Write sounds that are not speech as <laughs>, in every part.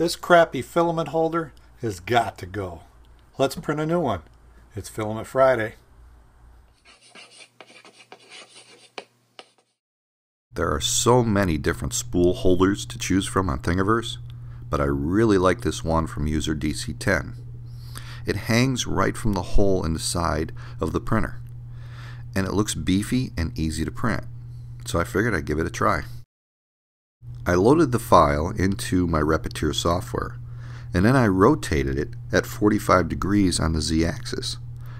This crappy filament holder has got to go. Let's print a new one. It's Filament Friday. There are so many different spool holders to choose from on Thingiverse, but I really like this one from user DC10. It hangs right from the hole in the side of the printer, and it looks beefy and easy to print, so I figured I'd give it a try. I loaded the file into my Repetier software, and then I rotated it at 45 degrees on the z-axis.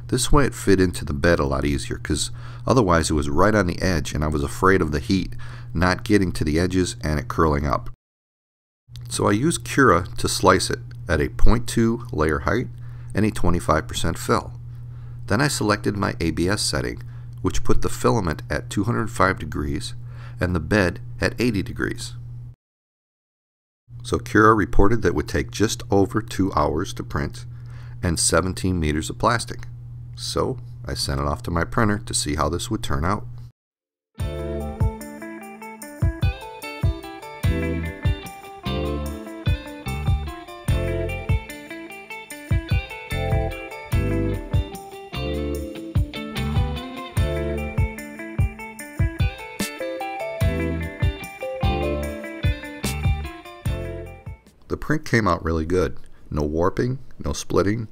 This way it fit into the bed a lot easier because otherwise it was right on the edge and I was afraid of the heat not getting to the edges and it curling up. So I used Cura to slice it at a 0.2 layer height and a 25% fill. Then I selected my ABS setting which put the filament at 205 degrees and the bed at 80 degrees. So Cura reported that it would take just over two hours to print and 17 meters of plastic. So I sent it off to my printer to see how this would turn out. The print came out really good. No warping, no splitting,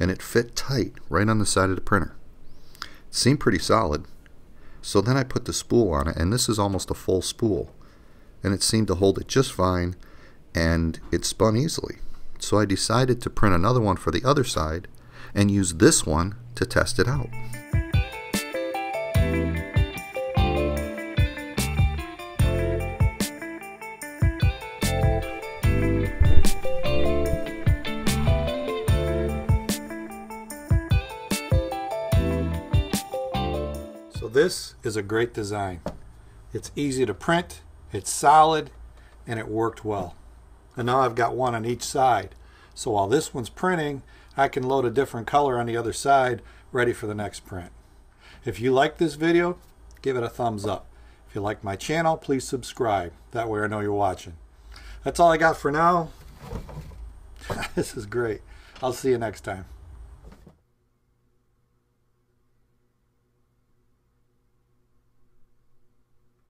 and it fit tight right on the side of the printer. It seemed pretty solid. So then I put the spool on it, and this is almost a full spool. And it seemed to hold it just fine, and it spun easily. So I decided to print another one for the other side and use this one to test it out. So this is a great design. It's easy to print, it's solid, and it worked well. And now I've got one on each side. So while this one's printing, I can load a different color on the other side, ready for the next print. If you like this video, give it a thumbs up. If you like my channel, please subscribe. That way I know you're watching. That's all I got for now. <laughs> this is great. I'll see you next time.